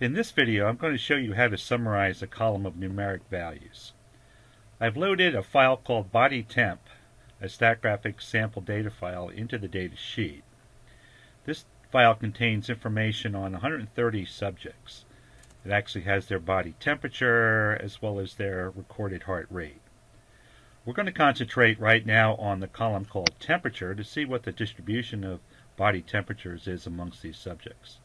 In this video I'm going to show you how to summarize a column of numeric values. I've loaded a file called body temp, a StatGraphics sample data file, into the data sheet. This file contains information on 130 subjects. It actually has their body temperature as well as their recorded heart rate. We're going to concentrate right now on the column called temperature to see what the distribution of body temperatures is amongst these subjects.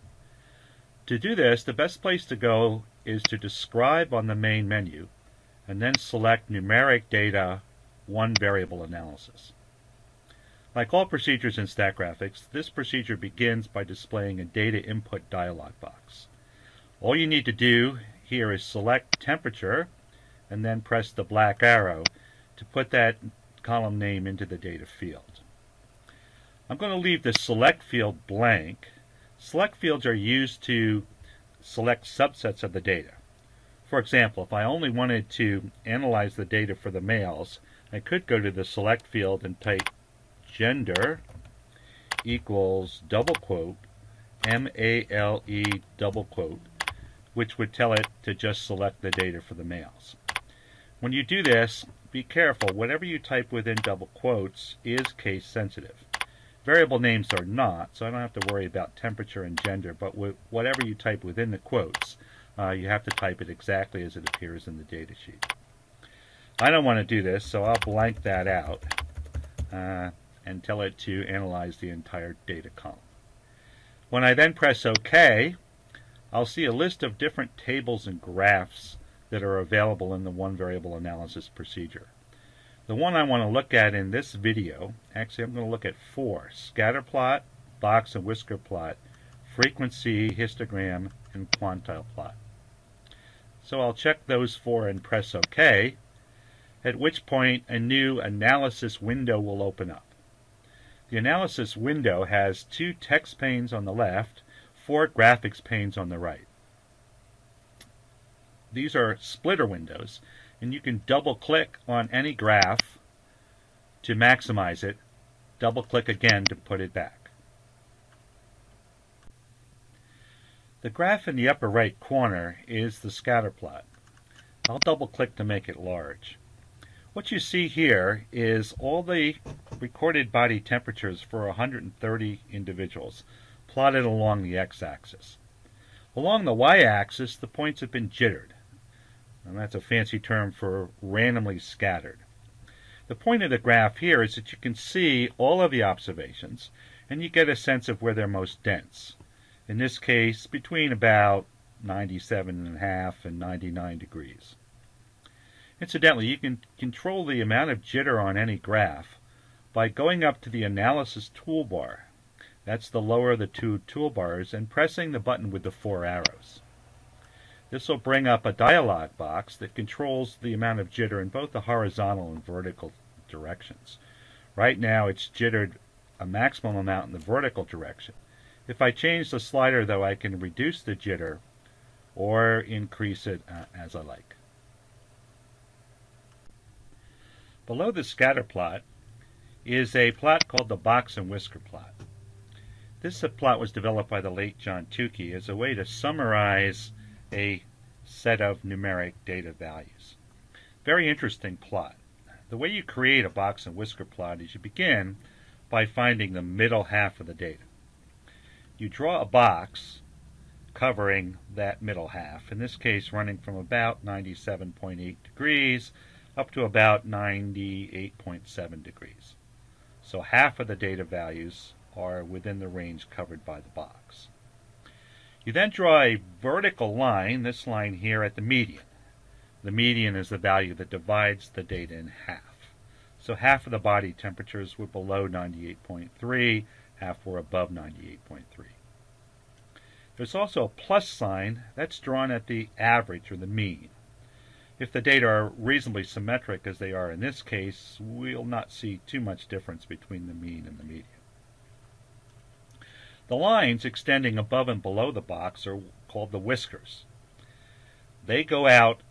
To do this, the best place to go is to describe on the main menu and then select numeric data one variable analysis. Like all procedures in StatGraphics, this procedure begins by displaying a data input dialog box. All you need to do here is select temperature and then press the black arrow to put that column name into the data field. I'm going to leave the select field blank Select fields are used to select subsets of the data. For example, if I only wanted to analyze the data for the males, I could go to the select field and type gender equals double quote M-A-L-E double quote, which would tell it to just select the data for the males. When you do this, be careful. Whatever you type within double quotes is case sensitive. Variable names are not, so I don't have to worry about temperature and gender, but whatever you type within the quotes, uh, you have to type it exactly as it appears in the data sheet. I don't want to do this, so I'll blank that out uh, and tell it to analyze the entire data column. When I then press OK, I'll see a list of different tables and graphs that are available in the one variable analysis procedure. The one I want to look at in this video, actually I'm going to look at four, scatter plot, box and whisker plot, frequency, histogram, and quantile plot. So I'll check those four and press OK, at which point a new analysis window will open up. The analysis window has two text panes on the left, four graphics panes on the right. These are splitter windows, and you can double click on any graph to maximize it, double click again to put it back. The graph in the upper right corner is the scatter plot. I'll double click to make it large. What you see here is all the recorded body temperatures for 130 individuals plotted along the x-axis. Along the y-axis, the points have been jittered and that's a fancy term for randomly scattered. The point of the graph here is that you can see all of the observations and you get a sense of where they're most dense. In this case, between about 97.5 and 99 degrees. Incidentally, you can control the amount of jitter on any graph by going up to the Analysis toolbar. That's the lower of the two toolbars and pressing the button with the four arrows. This will bring up a dialog box that controls the amount of jitter in both the horizontal and vertical directions. Right now it's jittered a maximum amount in the vertical direction. If I change the slider though I can reduce the jitter or increase it uh, as I like. Below the scatter plot is a plot called the box and whisker plot. This plot was developed by the late John Tukey as a way to summarize a set of numeric data values. Very interesting plot. The way you create a box and whisker plot is you begin by finding the middle half of the data. You draw a box covering that middle half, in this case running from about 97.8 degrees up to about 98.7 degrees. So half of the data values are within the range covered by the box. You then draw a vertical line, this line here, at the median. The median is the value that divides the data in half. So half of the body temperatures were below 98.3, half were above 98.3. There's also a plus sign that's drawn at the average or the mean. If the data are reasonably symmetric as they are in this case, we'll not see too much difference between the mean and the median. The lines extending above and below the box are called the whiskers. They go out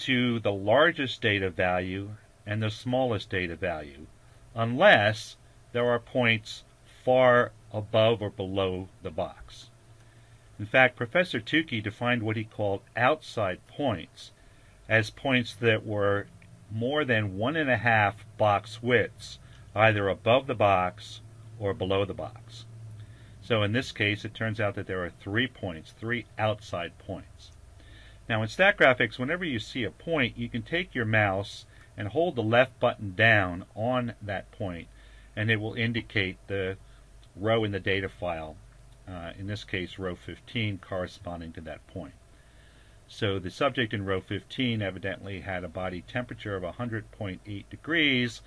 to the largest data value and the smallest data value, unless there are points far above or below the box. In fact, Professor Tukey defined what he called outside points as points that were more than one and a half box widths, either above the box or below the box. So in this case, it turns out that there are three points, three outside points. Now in StatGraphics, whenever you see a point, you can take your mouse and hold the left button down on that point, and it will indicate the row in the data file, uh, in this case row 15, corresponding to that point. So the subject in row 15 evidently had a body temperature of 100.8 degrees,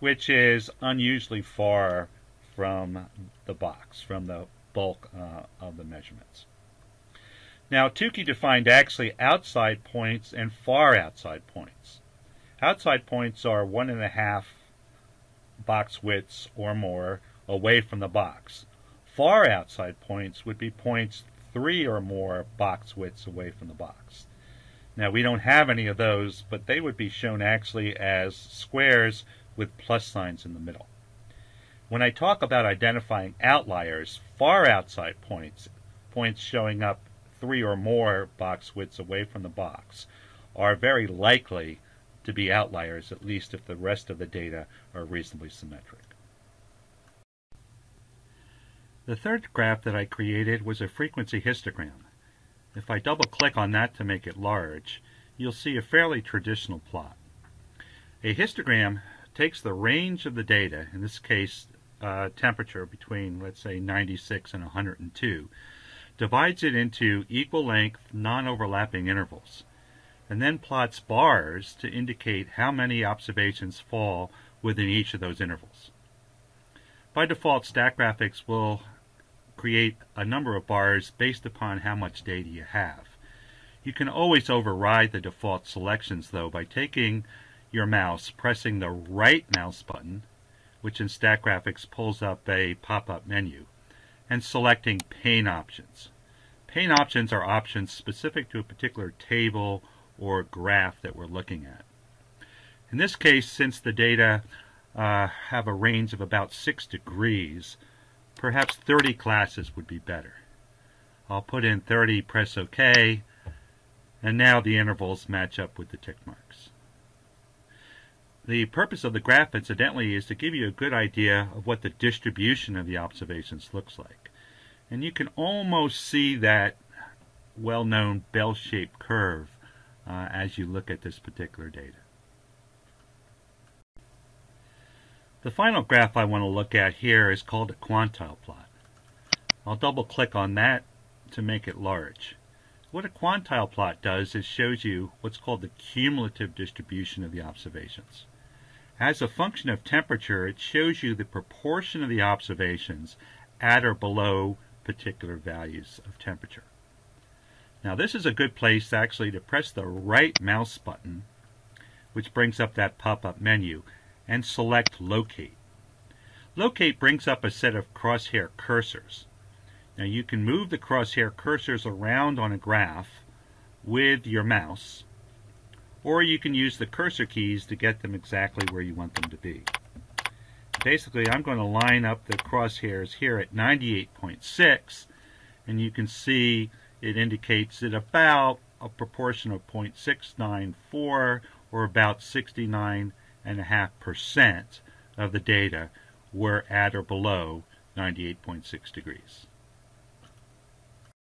which is unusually far from the box, from the bulk uh, of the measurements. Now, Tukey defined actually outside points and far outside points. Outside points are one and a half box widths or more away from the box. Far outside points would be points three or more box widths away from the box. Now we don't have any of those, but they would be shown actually as squares with plus signs in the middle. When I talk about identifying outliers, far outside points, points showing up three or more box widths away from the box, are very likely to be outliers, at least if the rest of the data are reasonably symmetric. The third graph that I created was a frequency histogram. If I double click on that to make it large, you'll see a fairly traditional plot. A histogram takes the range of the data, in this case uh, temperature between let's say 96 and 102, divides it into equal length non-overlapping intervals, and then plots bars to indicate how many observations fall within each of those intervals. By default, StatGraphics will create a number of bars based upon how much data you have. You can always override the default selections though by taking your mouse, pressing the right mouse button, which in StatGraphics pulls up a pop-up menu, and selecting Pane Options. Pane Options are options specific to a particular table or graph that we're looking at. In this case, since the data uh, have a range of about 6 degrees, Perhaps 30 classes would be better. I'll put in 30, press OK, and now the intervals match up with the tick marks. The purpose of the graph, incidentally, is to give you a good idea of what the distribution of the observations looks like. And you can almost see that well-known bell-shaped curve uh, as you look at this particular data. The final graph I want to look at here is called a quantile plot. I'll double click on that to make it large. What a quantile plot does is shows you what's called the cumulative distribution of the observations. As a function of temperature, it shows you the proportion of the observations at or below particular values of temperature. Now this is a good place actually to press the right mouse button, which brings up that pop-up menu, and select Locate. Locate brings up a set of crosshair cursors. Now you can move the crosshair cursors around on a graph with your mouse, or you can use the cursor keys to get them exactly where you want them to be. Basically, I'm going to line up the crosshairs here at 98.6, and you can see it indicates that about a proportion of 0.694, or about 69 and a half percent of the data were at or below 98.6 degrees.